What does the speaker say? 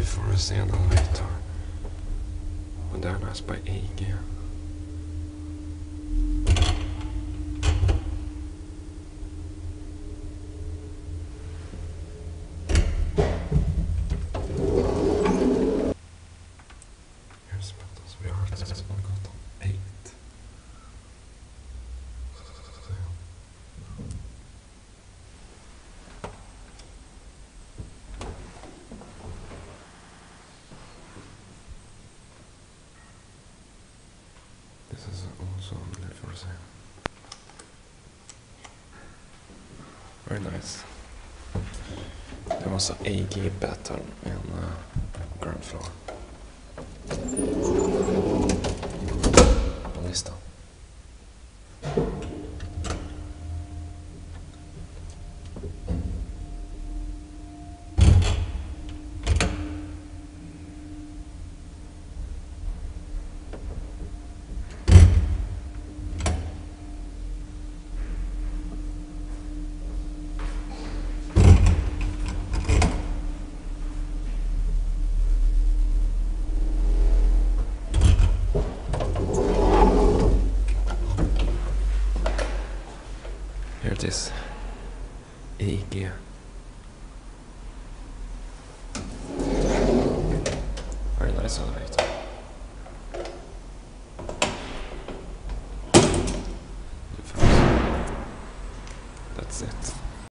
Very Forest and Elevator. Modernized by AG. Here's Metals vi har Västmannagatan 8. This is also only for sale. Very nice. Det var så AG pattern in uh, ground floor. På Here it is. EG. Very nice elevator. That's it.